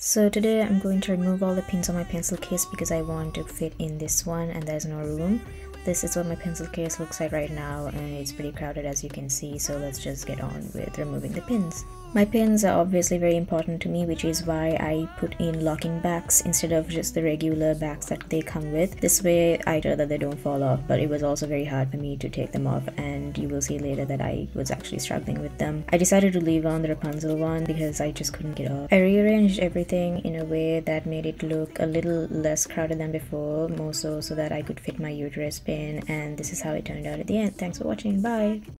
So today I'm going to remove all the pins on my pencil case because I want to fit in this one and there's no room. This is what my pencil case looks like right now and it's pretty crowded as you can see so let's just get on with removing the pins. My pins are obviously very important to me which is why I put in locking backs instead of just the regular backs that they come with. This way either that they don't fall off but it was also very hard for me to take them off and you will see later that I was actually struggling with them. I decided to leave on the Rapunzel one because I just couldn't get off. I rearranged everything in a way that made it look a little less crowded than before more so so that I could fit my uterus pin and this is how it turned out at the end. Thanks for watching. Bye!